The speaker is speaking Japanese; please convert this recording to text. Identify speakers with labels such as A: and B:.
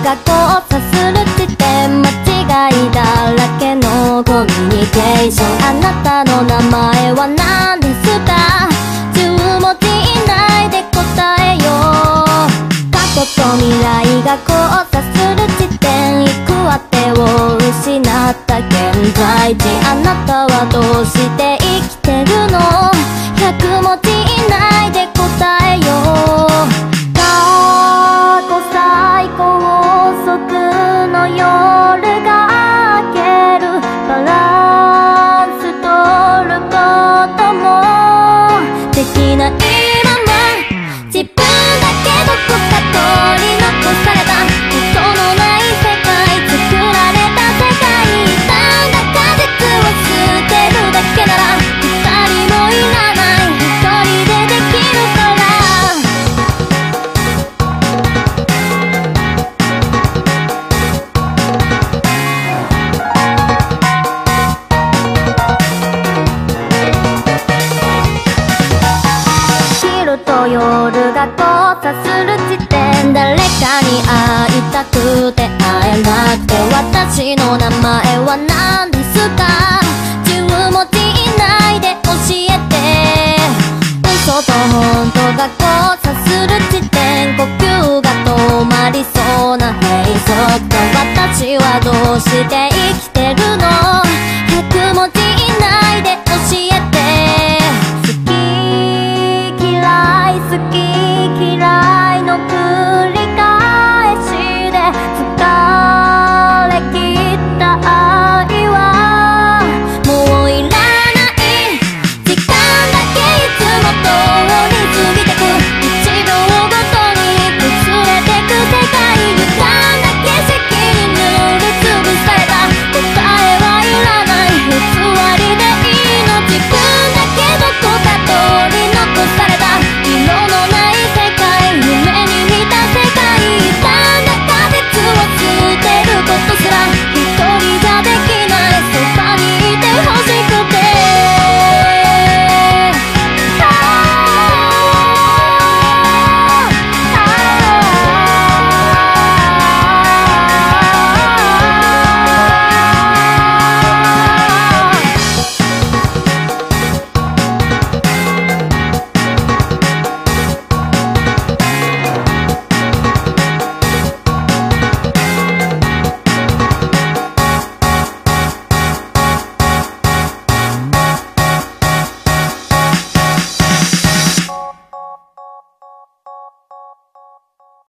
A: が交差する地点間違いだらけのコミュニケーション。あなたの名前は何ですか？10文字以内で答えよ。う過去と未来が交差する地点。行く当てを失った現在地。あなたはどうして夜が交差する地点誰かに会いたくて会えなくて私の名前は何ですか10文字以内で教えて嘘と本当が交差する地点呼吸が止まりそうな閉塞感私はどうして